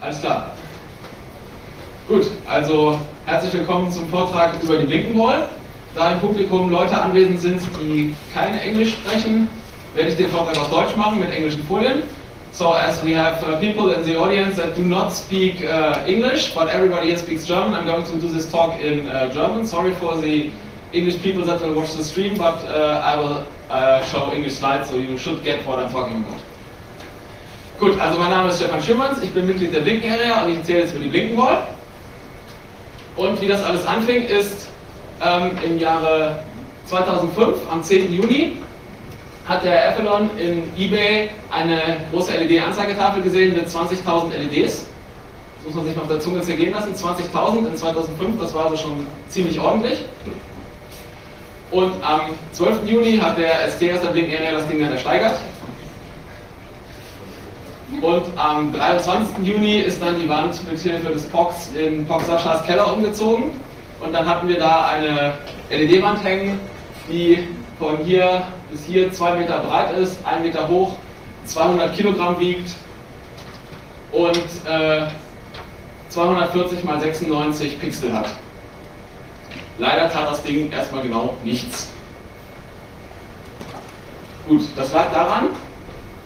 Alles klar. Gut, also herzlich willkommen zum Vortrag über die Blinkenwall. Da im Publikum Leute anwesend sind, die kein Englisch sprechen, werde ich den Vortrag auf Deutsch machen mit englischen Folien. So as we have uh, people in the audience that do not speak uh, English, but everybody here speaks German, I'm going to do this talk in uh, German. Sorry for the English people that will watch the stream, but uh, I will uh, show English slides, so you should get what I'm talking about. Gut, also mein Name ist Stefan Schimmerns, ich bin Mitglied der Blinken Area und ich erzähle jetzt über die Blinkenwall. Und wie das alles anfing, ist ähm, im Jahre 2005, am 10. Juni, hat der Athlon in eBay eine große LED-Anzeigetafel gesehen mit 20.000 LEDs. Das muss man sich mal auf der Zunge zergehen lassen. 20.000 in 2005, das war also schon ziemlich ordentlich. Und am 12. Juni hat der ST aus der Blink Area das Ding dann ersteigert. Und am 23. Juni ist dann die Wand mit Hilfe des POX in POX Saschas Keller umgezogen. Und dann hatten wir da eine LED-Wand hängen, die von hier bis hier 2 Meter breit ist, 1 Meter hoch, 200 Kilogramm wiegt und äh, 240 mal 96 Pixel hat. Leider tat das Ding erstmal genau nichts. Gut, das lag daran,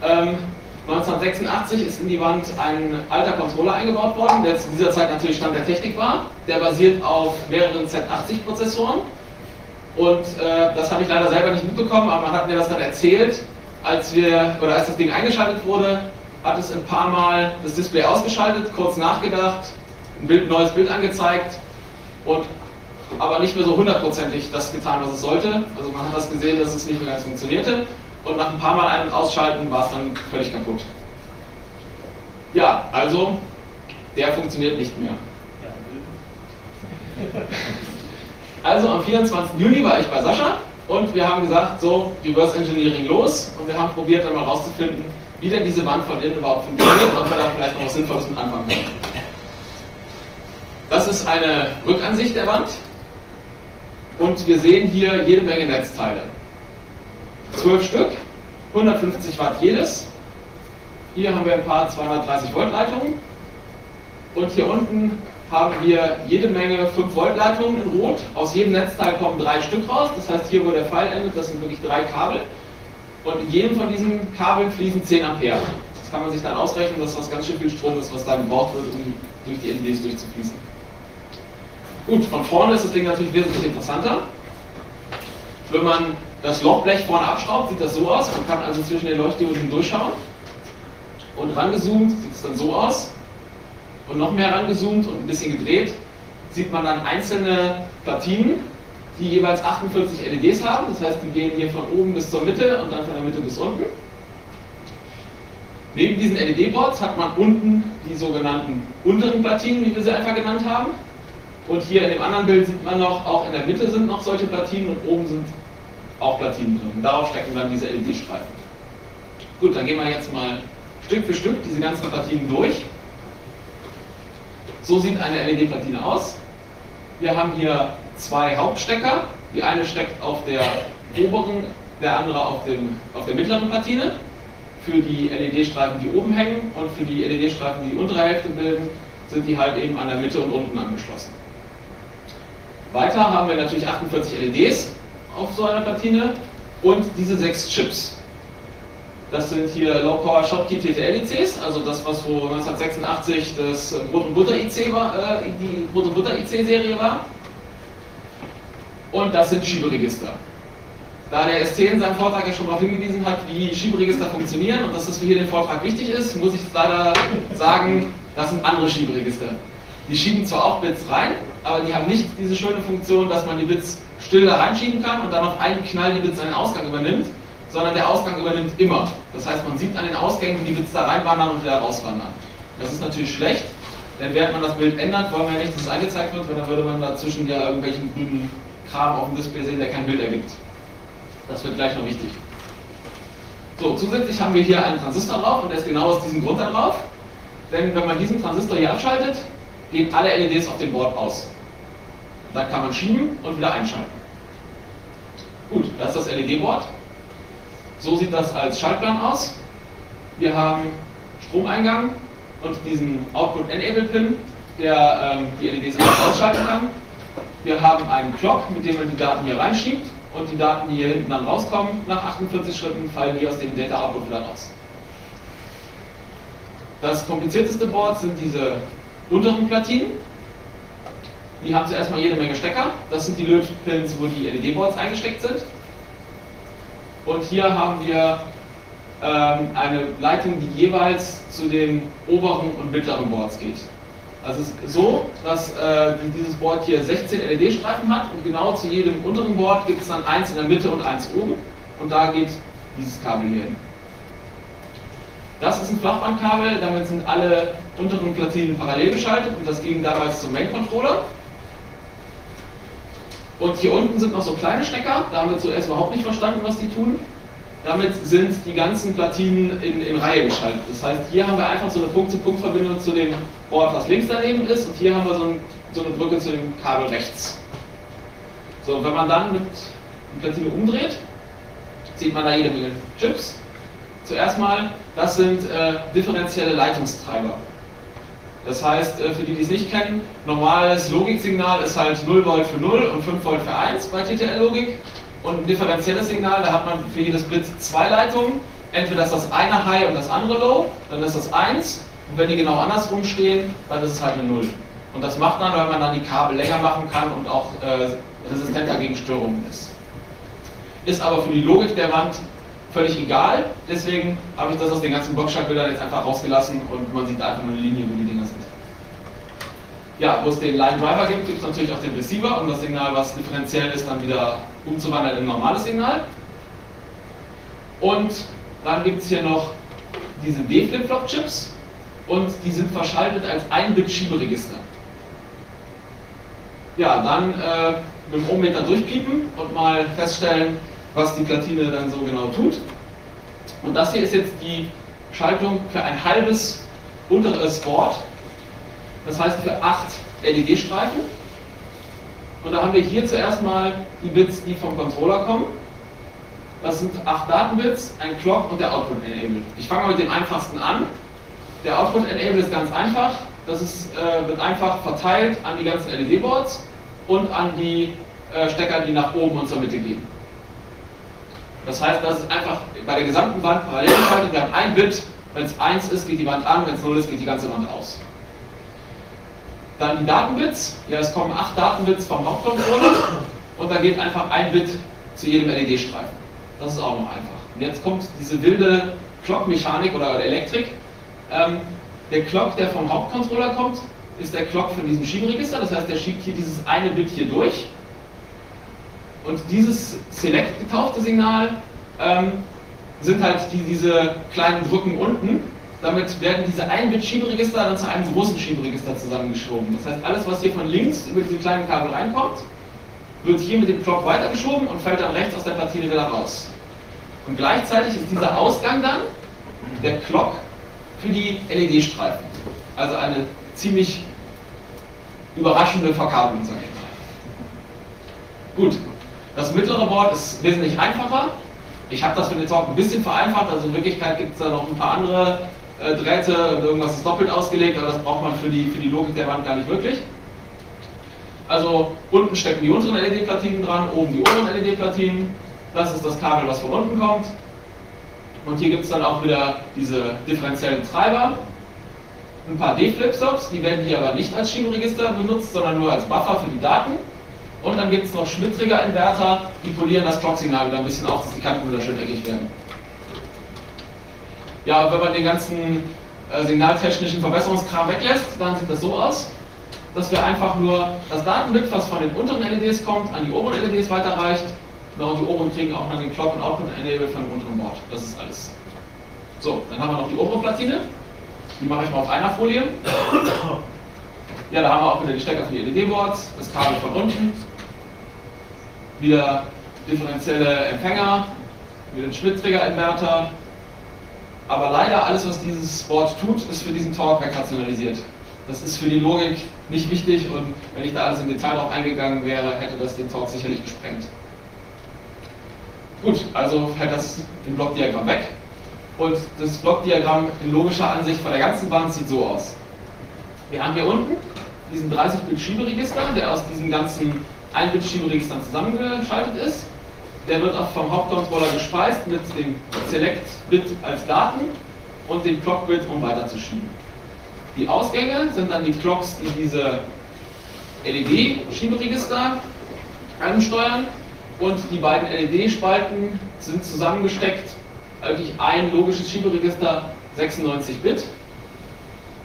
ähm, 1986 ist in die Wand ein alter Controller eingebaut worden, der zu dieser Zeit natürlich Stand der Technik war. Der basiert auf mehreren Z80-Prozessoren. Und äh, das habe ich leider selber nicht mitbekommen, aber man hat mir das dann erzählt, als wir oder als das Ding eingeschaltet wurde, hat es ein paar Mal das Display ausgeschaltet, kurz nachgedacht, ein Bild, neues Bild angezeigt und aber nicht mehr so hundertprozentig das getan, was es sollte. Also man hat das gesehen, dass es nicht mehr ganz funktionierte und nach ein paar Mal ein- und ausschalten war es dann völlig kaputt. Ja, also der funktioniert nicht mehr. Also am 24. Juni war ich bei Sascha und wir haben gesagt, so, Reverse Engineering los und wir haben probiert dann mal rauszufinden, wie denn diese Wand von innen überhaupt funktioniert und ob wir da vielleicht noch was Sinnvolles mit anfangen können. Das ist eine Rückansicht der Wand und wir sehen hier jede Menge Netzteile. 12 Stück, 150 Watt jedes. Hier haben wir ein paar 230 Volt Leitungen und hier unten haben wir jede Menge 5 Volt Leitungen in Rot. Aus jedem Netzteil kommen drei Stück raus. Das heißt, hier wo der Pfeil endet, das sind wirklich drei Kabel. Und in jedem von diesen Kabeln fließen 10 Ampere. Das kann man sich dann ausrechnen, dass das ganz schön viel Strom ist, was da gebraucht wird, um durch die LEDs durchzufließen. Gut, von vorne ist das Ding natürlich wesentlich interessanter. Wenn man das Lochblech vorne abschraubt, sieht das so aus. Man kann also zwischen den Leuchtdioden durchschauen. Und rangezoomt sieht es dann so aus. Und noch mehr rangezoomt und ein bisschen gedreht, sieht man dann einzelne Platinen, die jeweils 48 LEDs haben. Das heißt, die gehen hier von oben bis zur Mitte und dann von der Mitte bis unten. Neben diesen LED-Boards hat man unten die sogenannten unteren Platinen, wie wir sie einfach genannt haben. Und hier in dem anderen Bild sieht man noch, auch in der Mitte sind noch solche Platinen und oben sind auch Platinen drin. Und darauf stecken dann diese LED-Streifen. Gut, dann gehen wir jetzt mal Stück für Stück diese ganzen Platinen durch. So sieht eine LED-Platine aus. Wir haben hier zwei Hauptstecker. Die eine steckt auf der oberen, der andere auf, dem, auf der mittleren Platine. Für die LED-Streifen, die oben hängen und für die LED-Streifen, die die untere Hälfte bilden, sind die halt eben an der Mitte und unten angeschlossen. Weiter haben wir natürlich 48 LEDs auf so einer Platine und diese sechs Chips. Das sind hier Low Power Schottky TTL-ICs, also das, was wo 1986 das Brot und Butter IC war, äh, die Brot und Butter IC-Serie war. Und das sind Schieberegister. Da der ST in seinem Vortrag ja schon darauf hingewiesen hat, wie Schieberegister funktionieren und dass das für hier den Vortrag wichtig ist, muss ich leider sagen, das sind andere Schieberegister. Die schieben zwar auch Bits rein, aber die haben nicht diese schöne Funktion, dass man die Bits still da reinschieben kann und dann auf einen Knall die Bits den Ausgang übernimmt, sondern der Ausgang übernimmt immer. Das heißt, man sieht an den Ausgängen, die Bits da reinwandern und wieder rauswandern. Das ist natürlich schlecht, denn während man das Bild ändert, wollen wir ja nicht, dass es angezeigt wird, weil dann würde man dazwischen ja irgendwelchen grünen Kram auf dem Display sehen, der kein Bild ergibt. Das wird gleich noch wichtig. So, zusätzlich haben wir hier einen Transistor drauf und der ist genau aus diesem Grund da drauf. Denn wenn man diesen Transistor hier abschaltet, gehen alle LEDs auf dem Board aus. Dann kann man schieben und wieder einschalten. Gut, das ist das LED-Board. So sieht das als Schaltplan aus. Wir haben Stromeingang und diesen Output Enable Pin, der ähm, die LEDs ausschalten kann. Wir haben einen Clock, mit dem man die Daten hier reinschiebt und die Daten, die hier hinten dann rauskommen, nach 48 Schritten fallen hier aus dem Data Output wieder raus. Das komplizierteste Board sind diese unteren Platinen. Die haben zuerst mal jede Menge Stecker. Das sind die Lötpins, wo die LED-Boards eingesteckt sind. Und hier haben wir ähm, eine Leitung, die jeweils zu den oberen und mittleren Boards geht. Also es ist so, dass äh, dieses Board hier 16 LED-Streifen hat und genau zu jedem unteren Board gibt es dann eins in der Mitte und eins oben und da geht dieses Kabel hier hin. Das ist ein Flachbandkabel, damit sind alle unteren Platinen parallel geschaltet und das ging damals zum Main-Controller. Und hier unten sind noch so kleine Stecker, da haben wir zuerst überhaupt nicht verstanden, was die tun. Damit sind die ganzen Platinen in, in Reihe geschaltet. Das heißt, hier haben wir einfach so eine Punkt-zu-Punkt-Verbindung zu dem Board, was links daneben ist, und hier haben wir so, ein, so eine Brücke zu dem Kabel rechts. So, und wenn man dann mit der Platine umdreht, sieht man da jede Menge Chips. Zuerst mal, das sind äh, differenzielle Leitungstreiber. Das heißt, äh, für die, die es nicht kennen, normales Logiksignal ist halt 0 Volt für 0 und 5 Volt für 1 bei TTL-Logik. Und ein differenzielles Signal, da hat man für jedes Bit zwei Leitungen. Entweder ist das eine High und das andere Low, dann ist das 1. Und wenn die genau andersrum stehen, dann ist es halt eine 0. Und das macht man, weil man dann die Kabel länger machen kann und auch äh, resistenter gegen Störungen ist. Ist aber für die Logik der Wand völlig egal. Deswegen habe ich das aus den ganzen Blockschaltbildern jetzt einfach rausgelassen und man sieht einfach nur eine Linie, wo die Dinger. Ja, wo es den Line Driver gibt, gibt es natürlich auch den Receiver, um das Signal, was differenziell ist, dann wieder umzuwandeln in ein normales Signal. Und dann gibt es hier noch diese D-Flip-Flop-Chips und die sind verschaltet als 1-Bit-Schieberegister. Ja, dann äh, mit dem Ohmmeter durchpiepen und mal feststellen, was die Platine dann so genau tut. Und das hier ist jetzt die Schaltung für ein halbes unteres Board, das heißt für acht LED-Streifen. Und da haben wir hier zuerst mal die Bits, die vom Controller kommen. Das sind acht Datenbits, ein Clock und der Output Enable. Ich fange mal mit dem einfachsten an. Der Output Enable ist ganz einfach. Das ist, äh, wird einfach verteilt an die ganzen LED-Boards und an die äh, Stecker, die nach oben und zur Mitte gehen. Das heißt, das ist einfach bei der gesamten Wand parallel geschaltet. Wir haben ein Bit, wenn es 1 ist, geht die Wand an, wenn es 0 ist, geht die ganze Wand aus. Dann die Datenbits. Ja, es kommen 8 Datenbits vom Hauptcontroller und da geht einfach ein Bit zu jedem LED-Streifen. Das ist auch noch einfach. Und jetzt kommt diese wilde Clock-Mechanik oder Elektrik. Ähm, der Clock, der vom Hauptcontroller kommt, ist der Clock von diesem Schieberegister. Das heißt, der schiebt hier dieses eine Bit hier durch und dieses Select getaufte Signal ähm, sind halt die, diese kleinen Brücken unten. Damit werden diese 1-Bit-Schieberegister dann zu einem großen Schieberegister zusammengeschoben. Das heißt, alles, was hier von links über diese kleinen Kabel reinkommt, wird hier mit dem Clock weitergeschoben und fällt dann rechts aus der Platine wieder raus. Und gleichzeitig ist dieser Ausgang dann der Clock für die LED-Streifen. Also eine ziemlich überraschende Verkabelung, sage ich mal. Gut, das mittlere Board ist wesentlich einfacher. Ich habe das für den Talk ein bisschen vereinfacht, also in Wirklichkeit gibt es da noch ein paar andere äh, Drähte und irgendwas ist doppelt ausgelegt, aber das braucht man für die, für die Logik der Wand gar nicht wirklich. Also unten stecken die unteren LED-Platinen dran, oben die oberen LED-Platinen. Das ist das Kabel, was von unten kommt. Und hier gibt es dann auch wieder diese differenziellen Treiber. Ein paar D-Flip-Stops, die werden hier aber nicht als Schieberegister benutzt, sondern nur als Buffer für die Daten. Und dann gibt es noch Schmitt-Trigger-Inverter, die polieren das Clock-Signal wieder ein bisschen auf, dass die Kanten wieder schön eckig werden. Ja, wenn man den ganzen äh, signaltechnischen Verbesserungskram weglässt, dann sieht das so aus, dass wir einfach nur das Datenbit, was von den unteren LEDs kommt, an die oberen LEDs weiterreicht. Und die oberen kriegen auch dann den Clock- und Output-Enable von dem unteren Board. Das ist alles. So, dann haben wir noch die obere Platine. Die mache ich mal auf einer Folie. Ja, da haben wir auch wieder die Stecker für die LED-Boards, das Kabel von unten, wieder differenzielle Empfänger, wieder ein Schmitt-Trigger-Inverter. Aber leider alles, was dieses Board tut, ist für diesen Talk wegrationalisiert. Das ist für die Logik nicht wichtig und wenn ich da alles im Detail drauf eingegangen wäre, hätte das den Talk sicherlich gesprengt. Gut, also fällt das im Blockdiagramm weg. Und das Blockdiagramm in logischer Ansicht von der ganzen Wand sieht so aus. Wir haben hier unten diesen 30-Bit-Schieberegister, der aus diesen ganzen 1-Bit-Schieberegistern zusammengeschaltet ist. Der wird auch vom Hauptcontroller gespeist mit dem Select-Bit als Daten und dem Clock-Bit, um weiterzuschieben. Die Ausgänge sind dann die Clocks, die diese LED-Schieberegister ansteuern und die beiden LED-Spalten sind zusammengesteckt, eigentlich ein logisches Schieberegister 96-Bit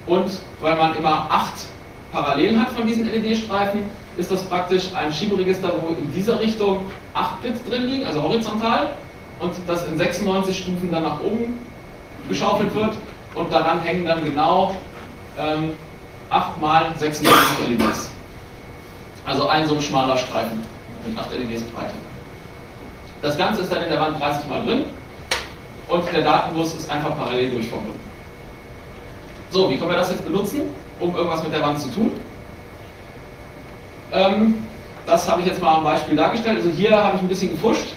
und weil man immer acht Parallelen hat von diesen LED-Streifen, ist das praktisch ein Schieberegister, wo in dieser Richtung 8 Bit drin liegen, also horizontal, und das in 96 Stufen dann nach oben geschaufelt wird und daran hängen dann genau ähm, 8 mal 96 LEDs. Also ein so ein schmaler Streifen mit 8 LEDs Breite. Das Ganze ist dann in der Wand 30 mal drin und der Datenbus ist einfach parallel durchverbunden. So, wie können wir das jetzt benutzen, um irgendwas mit der Wand zu tun? Ähm, das habe ich jetzt mal am Beispiel dargestellt. Also hier habe ich ein bisschen gefuscht.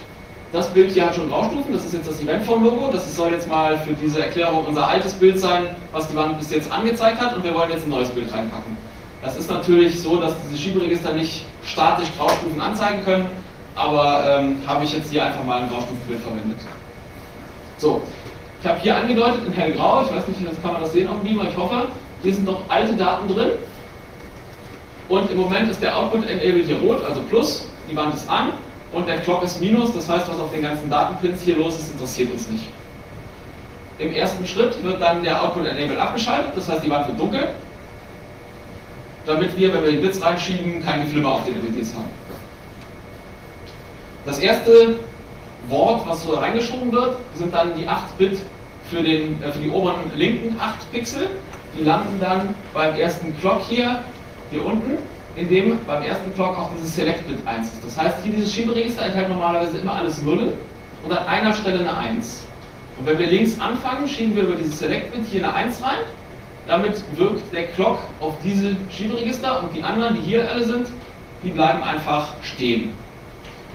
Das Bild hier hat schon Graustufen, das ist jetzt das Eventform-Logo. Das soll jetzt mal für diese Erklärung unser altes Bild sein, was die Wand bis jetzt angezeigt hat und wir wollen jetzt ein neues Bild reinpacken. Das ist natürlich so, dass diese Schieberegister nicht statisch Graustufen anzeigen können, aber ähm, habe ich jetzt hier einfach mal ein Graustufenbild verwendet. So, ich habe hier angedeutet in hellgrau, ich weiß nicht, kann man das sehen auf dem Beamer, ich hoffe, hier sind noch alte Daten drin. Und im Moment ist der Output enabled hier rot, also plus, die Wand ist an und der Clock ist minus, das heißt, was auf den ganzen Datenpins hier los ist, interessiert uns nicht. Im ersten Schritt wird dann der Output Enable abgeschaltet, das heißt, die Wand wird dunkel, damit wir, wenn wir die Bits reinschieben, kein Geflimmer auf den LEDs haben. Das erste Wort, was so reingeschoben wird, sind dann die 8 Bit für, den, äh, für die oberen linken 8 Pixel. Die landen dann beim ersten Clock hier, hier unten, in dem beim ersten Clock auch dieses Select-Bit 1 ist. Das heißt, hier dieses Schieberegister enthält normalerweise immer alles Nullen und an einer Stelle eine 1. Und wenn wir links anfangen, schieben wir über dieses Select-Bit hier eine 1 rein. Damit wirkt der Clock auf diese Schieberegister und die anderen, die hier alle sind, die bleiben einfach stehen.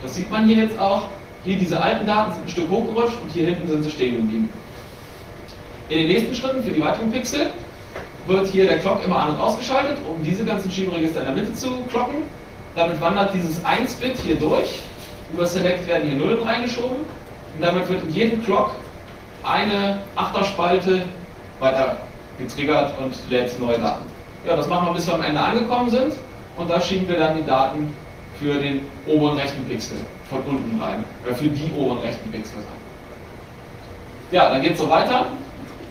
Das sieht man hier jetzt auch. Hier diese alten Daten sind ein Stück hochgerutscht und hier hinten sind sie stehen geblieben. In den nächsten Schritten für die weiteren Pixel wird hier der Clock immer an- und ausgeschaltet, um diese ganzen Schieberegister in der Mitte zu klocken. Damit wandert dieses 1-Bit hier durch. Über Select werden hier Nullen reingeschoben. Und damit wird in jedem Clock eine Achterspalte weiter getriggert und lädt neue Daten. Ja, das machen wir bis wir am Ende angekommen sind. Und da schieben wir dann die Daten für den oberen rechten Pixel von unten rein. Oder für die oberen rechten Pixel rein. Ja, dann geht es so weiter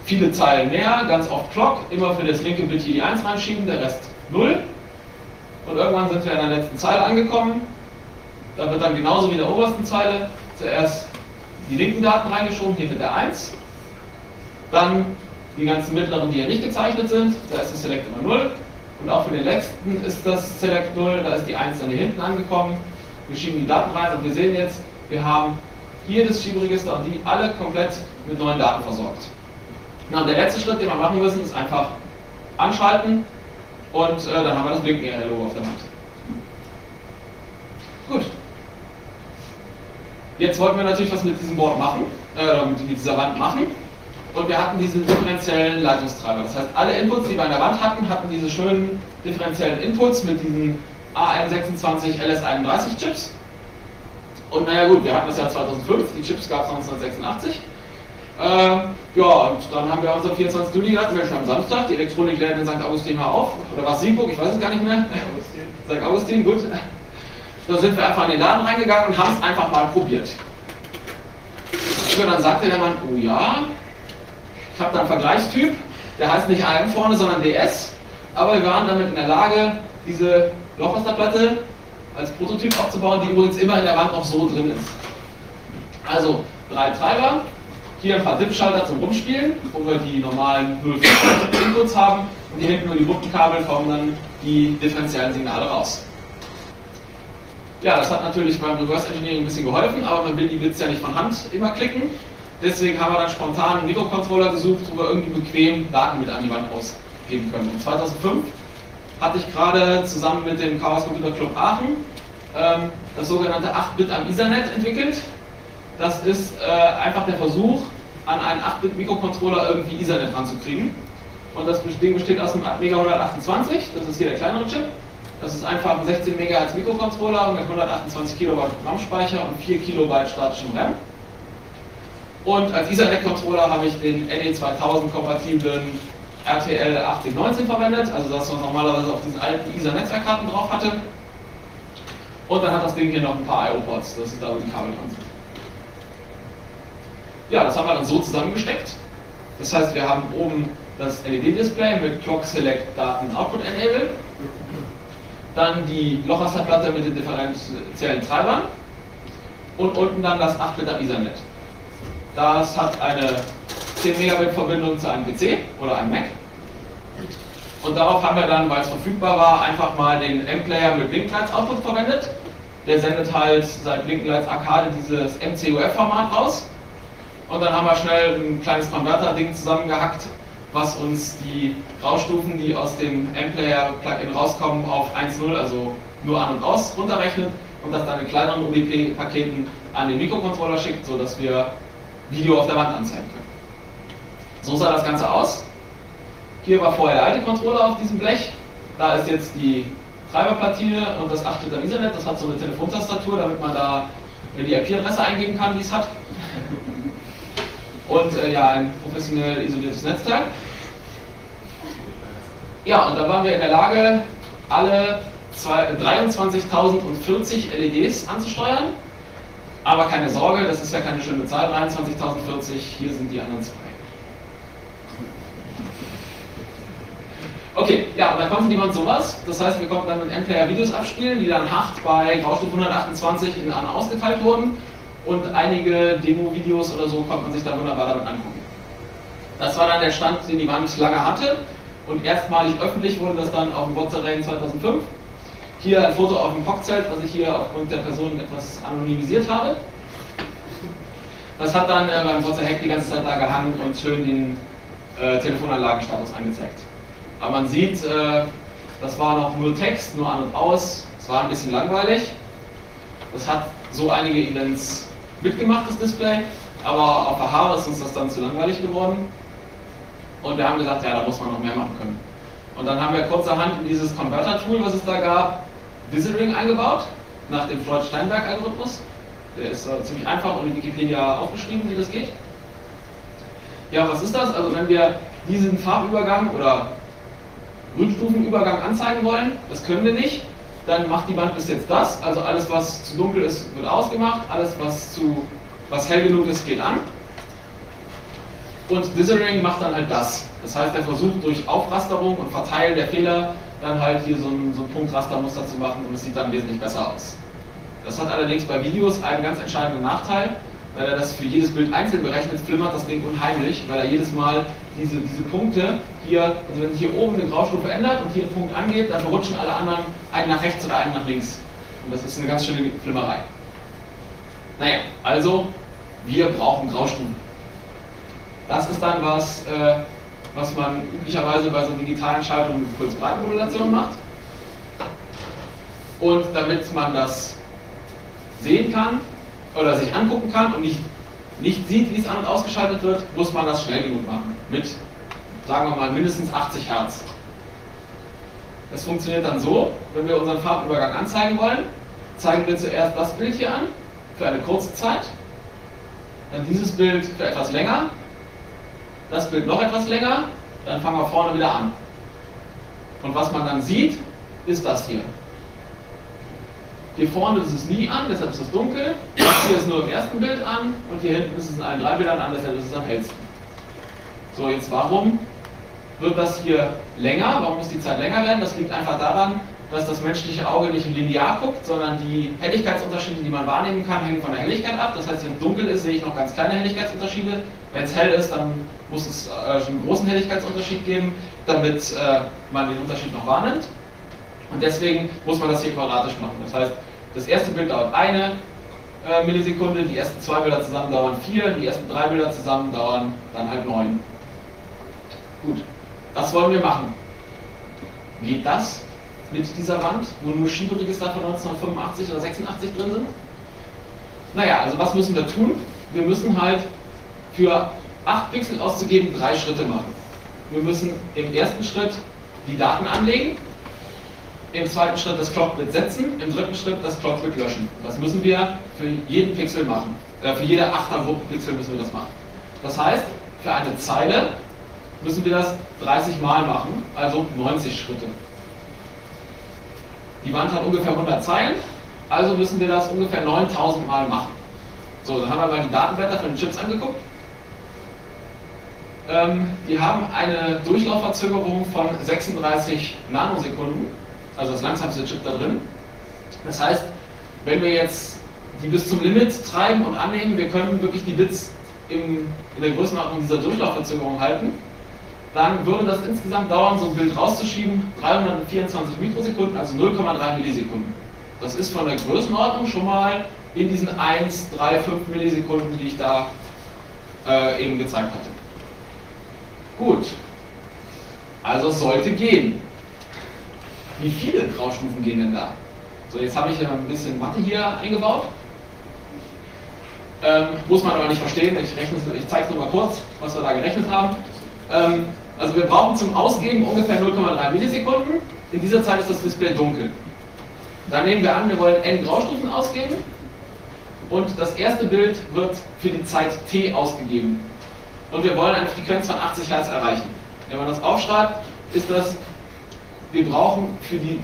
viele Zeilen mehr, ganz oft Clock, immer für das linke Bit hier die 1 reinschieben, der Rest 0. Und irgendwann sind wir in der letzten Zeile angekommen. Da wird dann genauso wie in der obersten Zeile zuerst die linken Daten reingeschoben, hier mit der 1. Dann die ganzen mittleren, die hier nicht gezeichnet sind, da ist das Select immer 0. Und auch für den letzten ist das Select 0, da ist die 1 dann hier hinten angekommen. Wir schieben die Daten rein und wir sehen jetzt, wir haben hier das Schieberegister und die alle komplett mit neuen Daten versorgt. Na, der letzte Schritt, den wir machen müssen, ist einfach anschalten und äh, dann haben wir das Blinken Logo auf der Wand. Gut. Jetzt wollten wir natürlich was mit diesem Board machen, äh, mit dieser Wand machen. Und wir hatten diesen differenziellen Leitungstreiber. Das heißt, alle Inputs, die wir an der Wand hatten, hatten diese schönen differenziellen Inputs mit diesen AM26 LS31 Chips. Und naja gut, wir hatten das Jahr 2005, die Chips gab es 1986. Äh, ja, und dann haben wir unser 24 Juli gehabt, wir schon am Samstag, die Elektronikläden in St. Augustin mal auf. Oder war es Siegburg, ich weiß es gar nicht mehr. St. Augustin, gut. Da sind wir einfach in den Laden reingegangen und haben es einfach mal probiert. Und dann sagte der Mann, oh ja, ich habe da einen Vergleichstyp, der heißt nicht AM vorne, sondern DS. Aber wir waren damit in der Lage, diese Blockbusterplatte als Prototyp aufzubauen, die übrigens immer in der Wand noch so drin ist. Also drei Treiber, hier ein paar DIP-Schalter zum Rumspielen, wo wir die normalen 0 Inputs haben und hier hinten nur die Rückenkabel kommen dann die differenziellen Signale raus. Ja, das hat natürlich beim Reverse Engineering ein bisschen geholfen, aber man will die Bits ja nicht von Hand immer klicken. Deswegen haben wir dann spontan einen Mikrocontroller gesucht, wo wir irgendwie bequem Daten mit an die Wand ausgeben können. Und 2005 hatte ich gerade zusammen mit dem Chaos Computer Club Aachen ähm, das sogenannte 8-Bit am Ethernet entwickelt. Das ist äh, einfach der Versuch, an einen 8-Bit-Mikrocontroller irgendwie Ethernet ranzukriegen. Und das Ding besteht aus einem Mega 128, das ist hier der kleinere Chip. Das ist einfach ein 16 MHz Mikrocontroller mit 128 Kilobyte RAM-Speicher und 4 Kilobyte statischem RAM. Und als Ethernet-Controller habe ich den NE2000-kompatiblen RTL 1819 verwendet, also das, was normalerweise auf diesen alten Ethernet-Netzwerkkarten drauf hatte. Und dann hat das Ding hier noch ein paar IO-Ports, das ist da, wo die Kabel dran sind. Ja, das haben wir dann so zusammengesteckt. Das heißt, wir haben oben das LED-Display mit Clock Select Daten Output Enable, dann die Lochrasterplatte mit den differenziellen Treibern und unten dann das 8-Bit Ethernet. Das hat eine 10 Megabit Verbindung zu einem PC oder einem Mac. Und darauf haben wir dann, weil es verfügbar war, einfach mal den M-Player mit Blinklights Output verwendet. Der sendet halt seit Blinklights Arcade dieses MCUF-Format raus. Und dann haben wir schnell ein kleines Konverter-Ding zusammengehackt, was uns die Graustufen, die aus dem M-Player-Plugin rauskommen, auf 1.0, also nur an und aus, runterrechnet und das dann in kleineren UDP-Paketen an den Mikrocontroller schickt, sodass wir Video auf der Wand anzeigen können. So sah das Ganze aus. Hier war vorher der alte Controller auf diesem Blech. Da ist jetzt die Treiberplatine und das 8 Liter Ethernet. Das hat so eine Telefontastatur, damit man da die IP-Adresse eingeben kann, die es hat. Und äh, ja, ein professionell isoliertes Netzteil. Ja, und da waren wir in der Lage, alle 23.040 LEDs anzusteuern. Aber keine Sorge, das ist ja keine schöne Zahl, 23.040, hier sind die anderen zwei. Okay, ja, und dann konnte jemand sowas. Das heißt, wir konnten dann mit M-Player Videos abspielen, die dann hart bei Graustufe 128 in an ausgeteilt wurden. Und einige Demo-Videos oder so konnte man sich da wunderbar damit angucken. Das war dann der Stand, den die Wand lange hatte. Und erstmalig öffentlich wurde das dann auf dem WhatsApp 2005. Hier ein Foto auf dem Pockzelt, was ich hier aufgrund der Person etwas anonymisiert habe. Das hat dann äh, beim WhatsApp die ganze Zeit da gehangen und schön den äh, Telefonanlagenstatus angezeigt. Aber man sieht, äh, das war noch nur Text, nur an und aus. Es war ein bisschen langweilig. Das hat so einige Events mitgemacht, das Display, aber auf der Haare ist uns das dann zu langweilig geworden. Und wir haben gesagt, ja, da muss man noch mehr machen können. Und dann haben wir kurzerhand in dieses Converter-Tool, was es da gab, Visering eingebaut, nach dem Freud-Steinberg-Algorithmus. Der ist äh, ziemlich einfach und in Wikipedia aufgeschrieben, wie das geht. Ja, was ist das? Also wenn wir diesen Farbübergang oder Rückstufenübergang anzeigen wollen, das können wir nicht, dann macht die Wand bis jetzt das, also alles was zu dunkel ist, wird ausgemacht, alles was zu was hell genug ist, geht an. Und Dithering macht dann halt das. Das heißt, er versucht durch Aufrasterung und Verteilen der Fehler dann halt hier so ein, so ein Punktrastermuster zu machen und es sieht dann wesentlich besser aus. Das hat allerdings bei Videos einen ganz entscheidenden Nachteil, weil er das für jedes Bild einzeln berechnet, flimmert das Ding unheimlich, weil er jedes Mal diese, diese Punkte hier, also wenn sich hier oben eine Graustufe ändert und hier ein Punkt angeht, dann verrutschen alle anderen einen nach rechts oder einen nach links. Und das ist eine ganz schöne Flimmerei. Naja, also wir brauchen Graustufen. Das ist dann was, äh, was man üblicherweise bei so digitalen Schaltungen mit Kurzbreitenmodulation macht. Und damit man das sehen kann oder sich angucken kann und nicht, nicht sieht, wie es an- und ausgeschaltet wird, muss man das schnell genug machen. Mit, sagen wir mal, mindestens 80 Hertz. Das funktioniert dann so, wenn wir unseren Farbübergang anzeigen wollen, zeigen wir zuerst das Bild hier an, für eine kurze Zeit, dann dieses Bild für etwas länger, das Bild noch etwas länger, dann fangen wir vorne wieder an. Und was man dann sieht, ist das hier. Hier vorne ist es nie an, deshalb ist es dunkel. Hier ist nur im ersten Bild an und hier hinten ist es in allen drei Bildern an, deshalb ist es am hellsten. So, jetzt warum wird das hier länger? Warum muss die Zeit länger werden? Das liegt einfach daran, dass das menschliche Auge nicht linear guckt, sondern die Helligkeitsunterschiede, die man wahrnehmen kann, hängen von der Helligkeit ab. Das heißt, wenn es dunkel ist, sehe ich noch ganz kleine Helligkeitsunterschiede. Wenn es hell ist, dann muss es äh, einen großen Helligkeitsunterschied geben, damit äh, man den Unterschied noch wahrnimmt. Und deswegen muss man das hier quadratisch machen. Das heißt, das erste Bild dauert eine äh, Millisekunde, die ersten zwei Bilder zusammen dauern vier, die ersten drei Bilder zusammen dauern dann halt neun. Gut, das wollen wir machen. Geht das mit dieser Wand, wo nur Schieberegister von 1985 oder 86 drin sind? Naja, also was müssen wir tun? Wir müssen halt für 8 Pixel auszugeben, drei Schritte machen. Wir müssen im ersten Schritt die Daten anlegen, im zweiten Schritt das Clockbit setzen, im dritten Schritt das Clockbit löschen. Das müssen wir für jeden Pixel machen. Äh, für jede 8er Pixel müssen wir das machen. Das heißt, für eine Zeile müssen wir das 30 Mal machen, also 90 Schritte. Die Wand hat ungefähr 100 Zeilen, also müssen wir das ungefähr 9000 Mal machen. So, dann haben wir mal die Datenblätter von den Chips angeguckt. Ähm, die haben eine Durchlaufverzögerung von 36 Nanosekunden, also das langsamste Chip da drin. Das heißt, wenn wir jetzt die bis zum Limit treiben und annehmen, wir können wirklich die Bits in, in der Größenordnung dieser Durchlaufverzögerung halten, dann würde das insgesamt dauern, so ein Bild rauszuschieben, 324 Mikrosekunden, also 0,3 Millisekunden. Das ist von der Größenordnung schon mal in diesen 1, 3, 5 Millisekunden, die ich da äh, eben gezeigt hatte. Gut, also es sollte gehen. Wie viele Graustufen gehen denn da? So, jetzt habe ich ja ein bisschen Mathe hier eingebaut. Ähm, muss man aber nicht verstehen, ich, ich zeige es nur mal kurz, was wir da gerechnet haben. Ähm, also wir brauchen zum Ausgeben ungefähr 0,3 Millisekunden. In dieser Zeit ist das Display dunkel. Dann nehmen wir an, wir wollen n Graustufen ausgeben und das erste Bild wird für die Zeit t ausgegeben. Und wir wollen eine Frequenz von 80 Hertz erreichen. Wenn man das aufschreibt, ist das, wir brauchen für die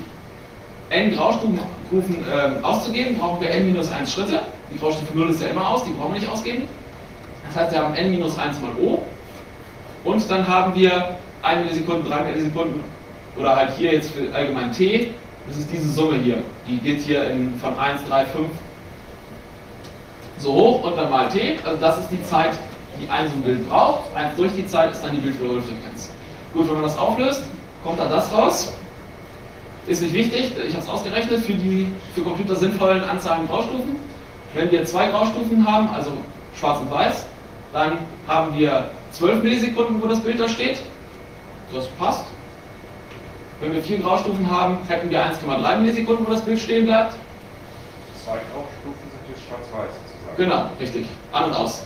n Graustufen äh, auszugeben, brauchen wir n-1 Schritte. Die Graustufe 0 ist ja immer aus, die brauchen wir nicht ausgeben. Das heißt, wir haben n-1 mal O. Und dann haben wir 1 Millisekunde, 3 Millisekunden oder halt hier jetzt für allgemein t. Das ist diese Summe hier. Die geht hier in, von 1, 3, 5 so hoch und dann mal t. Also das ist die Zeit, die ein so ein Bild braucht. 1 durch die Zeit ist dann die Bildwiederholfrequenz. Gut, wenn man das auflöst, kommt dann das raus. Ist nicht wichtig, ich habe es ausgerechnet, für die für Computer sinnvollen Anzahlen Graustufen. Wenn wir zwei Graustufen haben, also schwarz und weiß, dann haben wir 12 Millisekunden, wo das Bild da steht. Das passt. Wenn wir vier Graustufen haben, hätten wir 1,3 Millisekunden, wo das Bild stehen bleibt. Zwei Graustufen sind jetzt schwarz-weiß sozusagen. Genau, richtig. An und aus.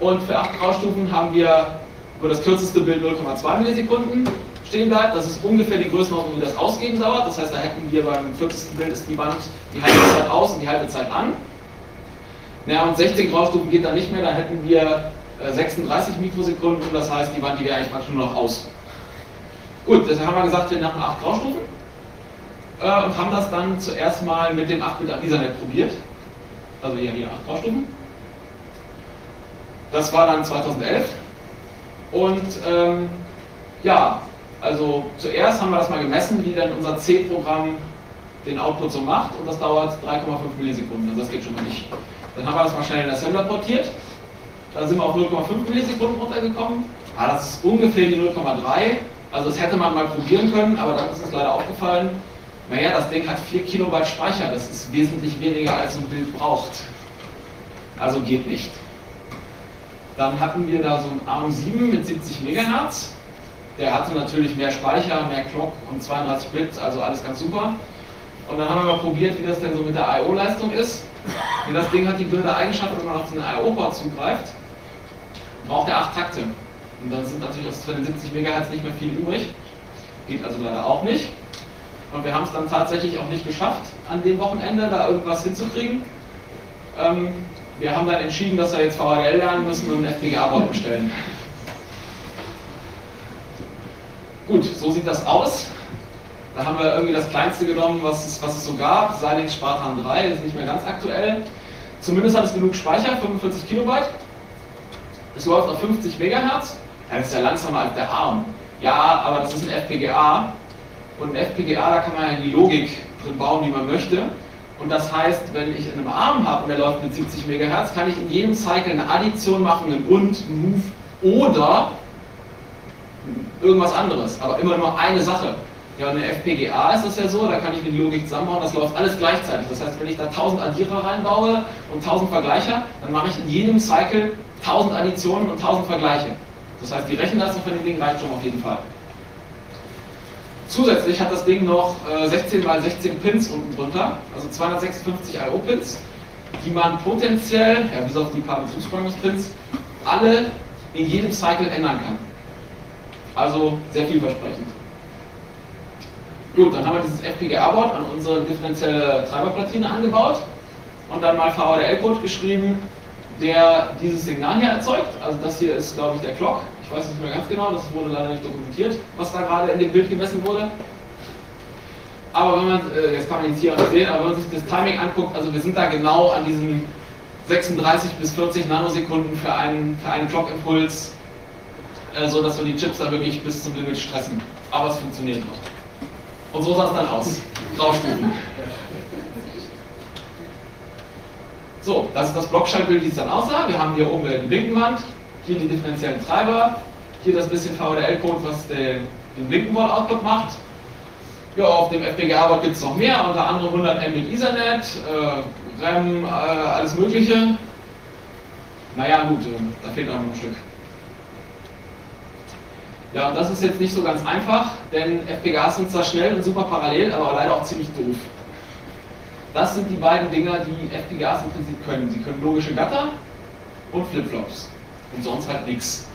Und für acht Graustufen haben wir, wo das kürzeste Bild 0,2 Millisekunden stehen bleibt. Das ist ungefähr die Größenordnung, wie das Ausgeben dauert. Das heißt, da hätten wir beim kürzesten Bild ist die Wand die Haltezeit aus und die Haltezeit an. Naja, und 16 Graustufen geht dann nicht mehr, da hätten wir 36 äh, Mikrosekunden, das heißt, die Wand die wäre eigentlich praktisch nur noch aus. Gut, deshalb haben wir gesagt, wir machen 8 Graustufen äh, und haben das dann zuerst mal mit dem 8-Bit Ethernet probiert. Also hier, hier 8 Graustufen. Das war dann 2011. Und ähm, ja, also zuerst haben wir das mal gemessen, wie dann unser C-Programm den Output so macht und das dauert 3,5 Millisekunden, also das geht schon mal nicht. Dann haben wir das mal schnell in Assembler portiert, da sind wir auf 0,5 Millisekunden runtergekommen. Ah, das ist ungefähr die 0,3, also das hätte man mal probieren können, aber dann ist uns leider aufgefallen, naja, das Ding hat 4 Kilobyte Speicher, das ist wesentlich weniger als ein Bild braucht. Also geht nicht. Dann hatten wir da so einen ARM7 mit 70 MHz. Der hatte natürlich mehr Speicher, mehr Clock und 32 Bit, also alles ganz super. Und dann haben wir mal probiert, wie das denn so mit der I.O.-Leistung ist. Und das Ding hat die blöde Eigenschaft, wenn man auf den I.O.-Port zugreift, braucht er 8 Takte. Und dann sind natürlich aus 72 MHz nicht mehr viel übrig. Geht also leider auch nicht. Und wir haben es dann tatsächlich auch nicht geschafft, an dem Wochenende da irgendwas hinzukriegen. Ähm, wir haben dann entschieden, dass wir jetzt VHDL lernen müssen und einen FPGA-Board bestellen. Gut, so sieht das aus. Da haben wir irgendwie das kleinste genommen, was es, was es so gab. Xilinx Spartan 3, ist nicht mehr ganz aktuell. Zumindest hat es genug Speicher, 45 Kilobyte. Es läuft auf 50 Megahertz. Das ist ja langsamer als der ARM. Ja, aber das ist ein FPGA. Und ein FPGA, da kann man ja die Logik drin bauen, wie man möchte. Und das heißt, wenn ich einen Arm habe und der läuft mit 70 MHz, kann ich in jedem Cycle eine Addition machen, einen Und, einen Move oder irgendwas anderes. Aber immer nur eine Sache. Ja, eine FPGA ist das ja so, da kann ich mir die Logik zusammenbauen, das läuft alles gleichzeitig. Das heißt, wenn ich da 1000 Addierer reinbaue und 1000 Vergleicher, dann mache ich in jedem Cycle 1000 Additionen und 1000 Vergleiche. Das heißt, die Rechenleistung von dem Ding reicht schon auf jeden Fall. Zusätzlich hat das Ding noch 16 x 16 Pins unten drunter, also 256 I.O.-Pins, die man potenziell, ja bis auf die paar Bezugsspannungspins, alle in jedem Cycle ändern kann. Also sehr vielversprechend. Gut, dann haben wir dieses FPGA-Board an unsere differenzielle Treiberplatine angebaut und dann mal VHDL-Code geschrieben, der dieses Signal hier erzeugt. Also das hier ist, glaube ich, der Clock. Ich weiß nicht mehr ganz genau, das wurde leider nicht dokumentiert, was da gerade in dem Bild gemessen wurde. Aber wenn man, äh, jetzt kann man jetzt hier auch sehen, aber wenn man sich das Timing anguckt, also wir sind da genau an diesen 36 bis 40 Nanosekunden für einen, für einen Clock-Impuls, äh, so dass wir die Chips da wirklich bis zum Limit stressen. Aber es funktioniert noch. Und so sah es dann aus. Graustufen. So, das ist das Blockschaltbild, wie es dann aussah. Wir haben hier oben die Blinkenwand, hier die differenziellen Treiber, hier das bisschen VDL-Code, was den, den Blinkenwall-Output macht. Ja, auf dem FPGA-Board gibt es noch mehr, unter anderem 100 Mbit Ethernet, äh, RAM, äh, alles Mögliche. Naja, gut, äh, da fehlt noch ein Stück. Ja, und das ist jetzt nicht so ganz einfach, denn FPGAs sind zwar schnell und super parallel, aber leider auch ziemlich doof. Das sind die beiden Dinger, die FPGAs im Prinzip können. Sie können logische Gatter und Flipflops. Und sonst halt nichts.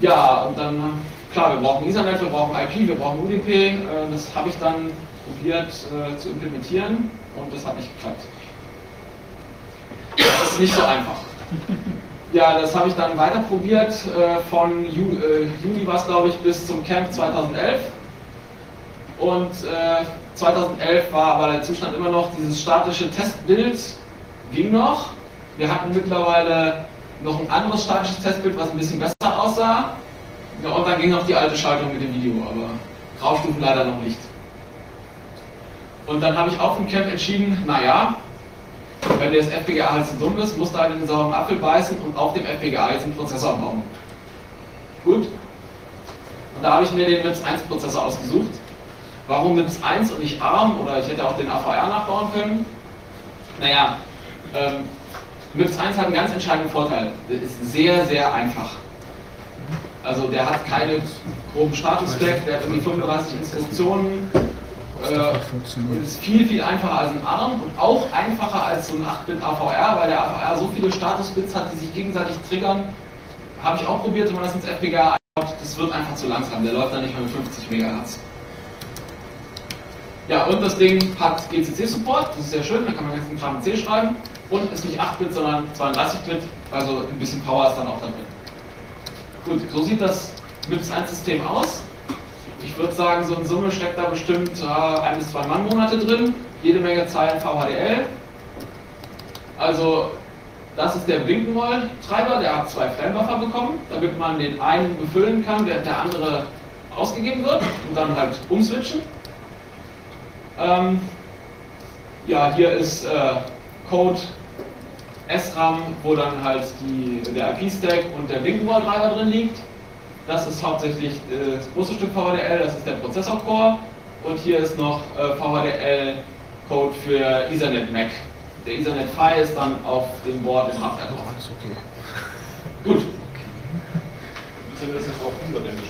Ja, und dann, klar, wir brauchen Ethernet, wir brauchen IP, wir brauchen UDP. Äh, das habe ich dann probiert äh, zu implementieren und das hat nicht geklappt. Das ist nicht so einfach. Ja, das habe ich dann weiter probiert. Äh, von Juni war es, glaube ich, bis zum Camp 2011. Und 2011 war aber der Zustand immer noch, dieses statische Testbild ging noch. Wir hatten mittlerweile noch ein anderes statisches Testbild, was ein bisschen besser aussah. Ja, und dann ging noch die alte Schaltung mit dem Video, aber Graustufen leider noch nicht. Und dann habe ich auf dem Camp entschieden, naja, wenn das FPGA halt so dumm ist, halt in den sauren Apfel beißen und auf dem FPGA jetzt einen Prozessor bauen. Gut. Und da habe ich mir den MIPS 1 Prozessor ausgesucht. Warum MIPS 1 und nicht ARM oder ich hätte auch den AVR nachbauen können? Naja, ähm, MIPS 1 hat einen ganz entscheidenden Vorteil. Der ist sehr, sehr einfach. Also der hat keine groben Status-Stack, der hat irgendwie 35 Instruktionen. Äh, ist viel, viel einfacher als ein ARM und auch einfacher als so ein 8-Bit AVR, weil der AVR so viele Status-Bits hat, die sich gegenseitig triggern. Habe ich auch probiert, wenn man das ins FPGA einbaut, das wird einfach zu langsam. Der läuft dann nicht mehr mit 50 MHz. Ja, und das Ding hat GCC-Support, das ist sehr schön, da kann man jetzt einen Kram C schreiben. Und ist nicht 8-Bit, sondern 32-Bit, also ein bisschen Power ist dann auch dabei. Gut, so sieht das MIPS 1-System aus. Ich würde sagen, so in Summe steckt da bestimmt äh, ein bis zwei Mann-Monate drin, jede Menge Zeilen VHDL. Also, das ist der Blinkenwall-Treiber, der hat zwei Flamebuffer bekommen, damit man den einen befüllen kann, während der andere ausgegeben wird und dann halt umswitchen. Ähm, ja, hier ist äh, Code SRAM, wo dann halt die, der IP-Stack und der Blinkenwall-Treiber drin liegt. Das ist hauptsächlich äh, das große Stück VHDL, das ist der Prozessor-Core. Und hier ist noch äh, VHDL-Code für Ethernet Mac. Der Ethernet Phi ist dann auf dem Board im Hardware drauf. Alles okay. Gut. Sind das jetzt auch 100 Mbit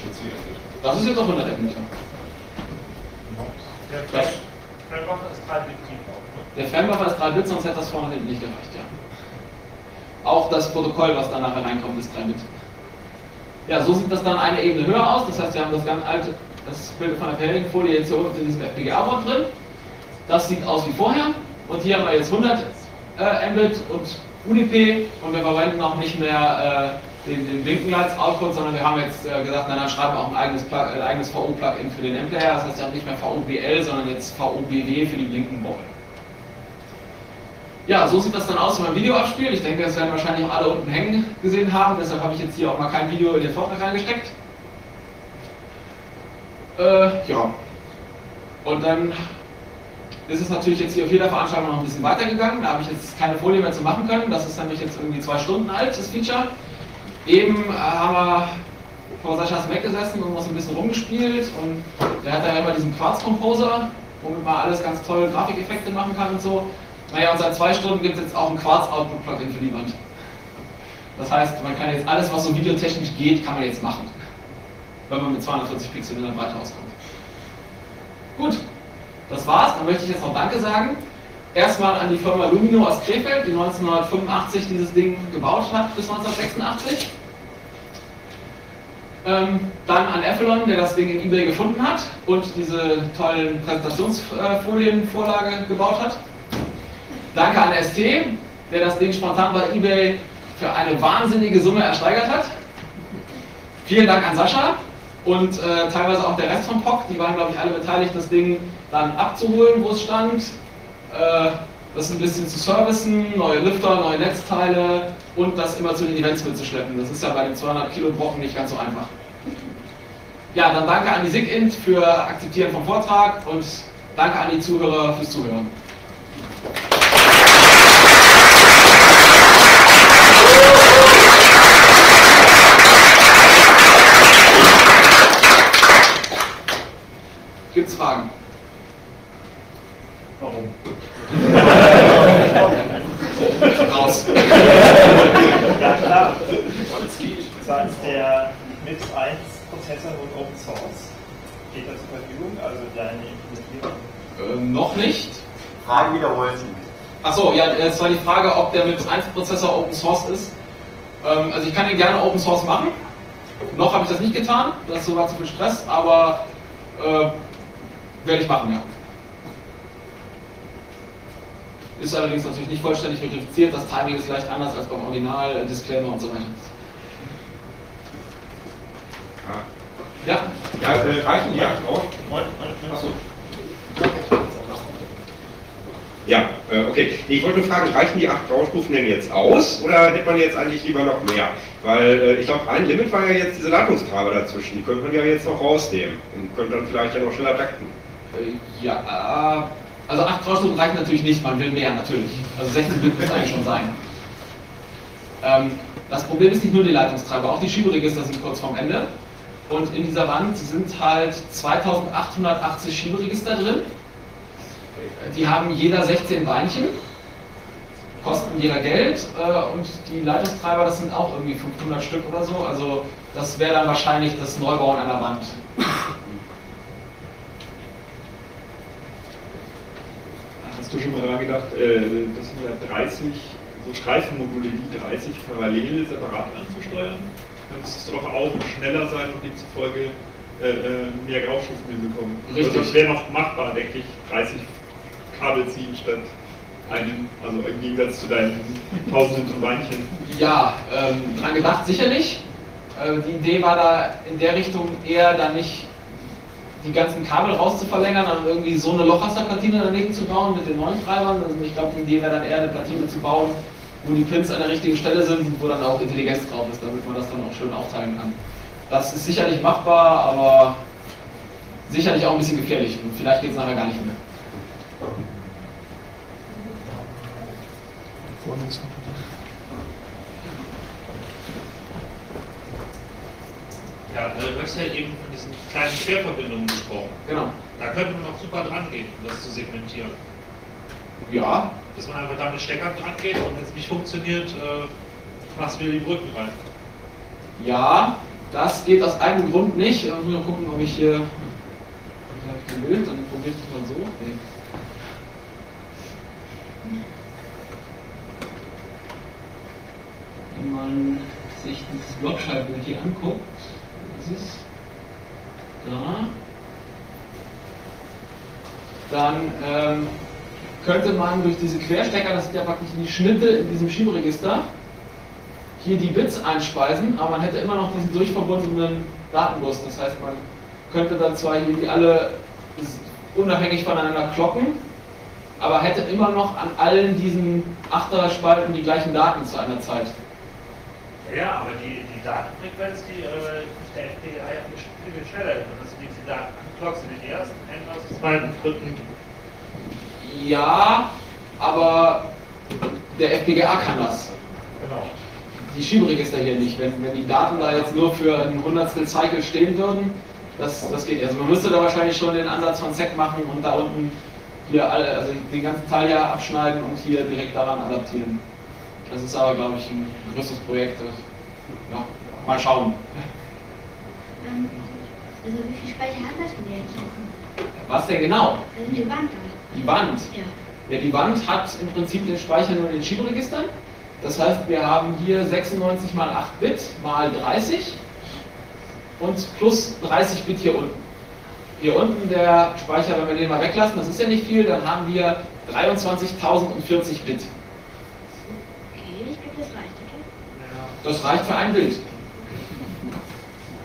Das ist jetzt auch 100 Mbit. Der 3 Bit tief auch. Der ist 3 Bit, sonst hätte das vorne hinten nicht gereicht, ja. Auch das Protokoll, was dann nachher reinkommt, ist 3 Bit. Ja, so sieht das dann eine Ebene höher aus. Das heißt, wir haben das ganz alte, das Bild von der vorherigen Folie jetzt hier unten in diesem FPGA-Board drin. Das sieht aus wie vorher. Und hier haben wir jetzt 100 äh, Mbit und UDP und wir verwenden auch nicht mehr den, den Blinkenlights-Output, sondern wir haben jetzt äh, gesagt, na, dann schreiben wir auch ein eigenes, äh, eigenes VU-Plugin für den M-Player. Das heißt, wir haben nicht mehr VUBL, sondern jetzt VUBW für die Blinkenbowl. Ja, so sieht das dann aus, wenn man Video abspielt. Ich denke, das werden wahrscheinlich auch alle unten hängen gesehen haben. Deshalb habe ich jetzt hier auch mal kein Video in den Vortrag reingesteckt. Äh, ja. Und dann ist es natürlich jetzt hier auf jeder Veranstaltung noch ein bisschen weitergegangen. Da habe ich jetzt keine Folie mehr zu machen können. Das ist nämlich jetzt irgendwie zwei Stunden alt, das Feature. Eben äh, haben wir vor Saschas weggesessen und uns ein bisschen rumgespielt. Und der hat ja immer diesen Quarz-Composer, womit man alles ganz toll Grafikeffekte machen kann und so. Naja, und seit zwei Stunden gibt es jetzt auch ein Quarz-Output-Plugin für die Wand. Das heißt, man kann jetzt alles, was so videotechnisch geht, kann man jetzt machen. Wenn man mit 240 Pixel in der Breite auskommt. Gut, das war's. Dann möchte ich jetzt noch Danke sagen. Erstmal an die Firma Lumino aus Krefeld, die 1985 dieses Ding gebaut hat bis 1986. Ähm, dann an Athlon, der das Ding in eBay gefunden hat und diese tollen Präsentationsfolienvorlage gebaut hat. Danke an ST, der das Ding spontan bei eBay für eine wahnsinnige Summe ersteigert hat. Vielen Dank an Sascha und äh, teilweise auch der Rest von POC. Die waren, glaube ich, alle beteiligt, das Ding dann abzuholen, wo es stand. Äh, das ein bisschen zu servicen, neue Lüfter, neue Netzteile und das immer zu den Events mitzuschleppen. Das ist ja bei den 200 Kilo Brocken nicht ganz so einfach. Ja, dann danke an die SIGINT für Akzeptieren vom Vortrag und danke an die Zuhörer fürs Zuhören. Gibt es Fragen? Warum? Raus. Ja klar. Seitens der MIPS 1 Prozessor und Open Source steht das zur Verfügung, also deine Implementierung? Ähm, noch nicht. Frage wiederholen Sie. Achso, ja, es war die Frage, ob der MIPS 1 Prozessor Open Source ist. Ähm, also ich kann ihn gerne Open Source machen. Noch habe ich das nicht getan, das ist sogar zu viel Stress, aber äh, werde ich machen, ja. Ist allerdings natürlich nicht vollständig verifiziert, das Timing ist leicht anders als beim Original, äh, Disclaimer und so weiter. Ja, Ja, äh, reichen die acht aus? Achso. Ja, äh, okay. Ich wollte nur fragen, reichen die acht Graustufen denn jetzt aus oder hätte man jetzt eigentlich lieber noch mehr? Weil äh, ich glaube, ein Limit war ja jetzt diese Ladungskabel dazwischen. Die könnte man ja jetzt noch rausnehmen und könnte dann vielleicht ja noch schneller takten. Ja, also 8 Graustufen reichen natürlich nicht, man will mehr natürlich. Also 16 Bit muss eigentlich schon sein. Ähm, das Problem ist nicht nur die Leitungstreiber, auch die Schieberegister sind kurz vorm Ende. Und in dieser Wand sind halt 2880 Schieberegister drin. Die haben jeder 16 Beinchen, kosten jeder Geld äh, und die Leitungstreiber, das sind auch irgendwie 500 Stück oder so. Also das wäre dann wahrscheinlich das Neubauen einer Wand. Hast du schon mal daran gedacht, das sind ja 30 so Streifenmodule, die 30 parallel separat anzusteuern? Dann müsste es doch auch schneller sein und demzufolge äh, äh, mehr Graustufen hinbekommen. Richtig. Also das wäre noch machbar, denke ich, 30 Kabel ziehen statt einem, also im Gegensatz zu deinen Tausenden von Beinchen. Ja, ähm, dran gedacht sicherlich. Äh, die Idee war da in der Richtung eher dann nicht die ganzen Kabel rauszuverlängern, sondern irgendwie so eine Lochrasterplatine daneben zu bauen mit den neuen Treibern. Also ich glaube, die Idee wäre dann eher eine Platine zu bauen, wo die Pins an der richtigen Stelle sind wo dann auch Intelligenz drauf ist, damit man das dann auch schön aufteilen kann. Das ist sicherlich machbar, aber sicherlich auch ein bisschen gefährlich und vielleicht geht es nachher gar nicht mehr. Ja, äh, du hast ja eben kleinen Querverbindungen gesprochen. Genau. Da könnte man noch super dran gehen, um das zu segmentieren. Ja, Dass man einfach da mit Steckern dran geht und wenn es nicht funktioniert, äh, machst du wieder die Brücken rein. Ja, das geht aus einem Grund nicht. Ich muss mal gucken, ob ich hier. Ich habe kein Bild, dann probiere ich es mal so. Nee. Wenn man sich dieses Blockschallbild hier anguckt, das ist dann ähm, könnte man durch diese Querstecker, das sind ja praktisch die Schnitte in diesem Schieberegister, hier die Bits einspeisen, aber man hätte immer noch diesen durchverbundenen Datenbus. Das heißt, man könnte dann zwar hier die alle unabhängig voneinander kloppen, aber hätte immer noch an allen diesen Achterspalten die gleichen Daten zu einer Zeit. Ja, aber die, die Datenfrequenz, die äh, ist der FPGA ja viel, viel schneller das liegt die Daten clockst du den ersten, änderst den zweiten, dritten. Ja, aber der FPGA kann das. Genau. Die Schieberegister hier nicht. Wenn, wenn die Daten da jetzt nur für ein Hundertstel Cycle stehen würden, das, das geht nicht. Also man müsste da wahrscheinlich schon den Ansatz von SEC machen und da unten hier alle, also den ganzen Teil hier abschneiden und hier direkt daran adaptieren. Das ist aber, glaube ich, ein größeres Projekt. Ja, mal schauen. Ähm, also wie viel Speicher hat das denn jetzt? Was denn genau? Also die Wand da. Die Wand. Ja. Ja, die Wand hat im Prinzip den Speicher nur in den Schieberegistern. Das heißt, wir haben hier 96 mal 8 Bit mal 30 und plus 30 Bit hier unten. Hier unten der Speicher, wenn wir den mal weglassen, das ist ja nicht viel, dann haben wir 23.040 Bit. Okay, ich glaube, das reicht, okay? Das reicht für ein Bild.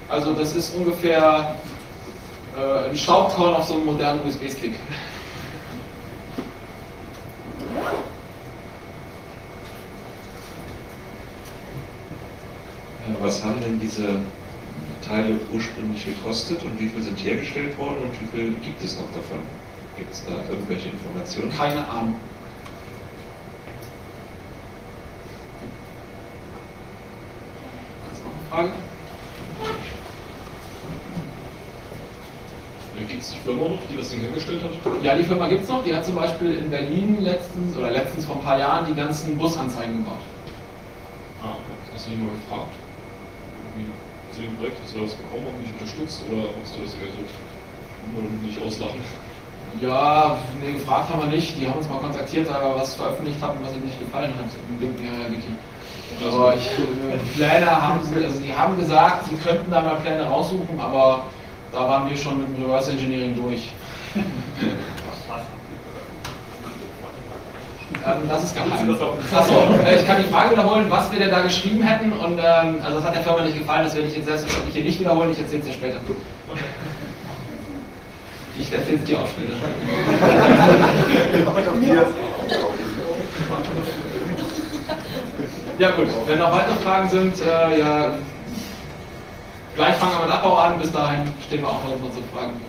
Also das ist ungefähr äh, ein Staubkorn auf so einem modernen USB-Stick. Äh, Was haben denn diese Teile ursprünglich gekostet und wie viel sind hergestellt worden und wie viel gibt es noch davon? Gibt es da irgendwelche Informationen? Keine Ahnung. Hast du noch eine Frage? Gibt es die Firma noch, die das Ding hergestellt hat? Ja, die Firma gibt es noch. Die hat zum Beispiel in Berlin letztens oder letztens vor ein paar Jahren die ganzen Busanzeigen gebaut. Ah, hast du die mal gefragt? Irgendwie zu dem Projekt, hast du das bekommen und mich unterstützt oder hast du das eher so nicht auslachen? Ja, nee, gefragt haben wir nicht. Die haben uns mal kontaktiert, aber was veröffentlicht haben, was ihnen nicht gefallen hat im LinkedIn-Wiki. Aber ich, Pläne haben sie, also die haben gesagt, sie könnten da mal Pläne raussuchen, aber da waren wir schon mit dem Reverse Engineering durch. Ähm, das ist geheim. Achso, äh, ich kann die Frage wiederholen, was wir denn da geschrieben hätten und ähm, also das hat der Firma nicht gefallen, das werde ich jetzt selbstverständlich hier nicht wiederholen, ich erzähle es dir später. Ich erzähle es dir auch später. Ja gut, wenn noch weitere Fragen sind, äh, ja, gleich fangen wir mit Abbau an, bis dahin stehen wir auch noch unsere Fragen.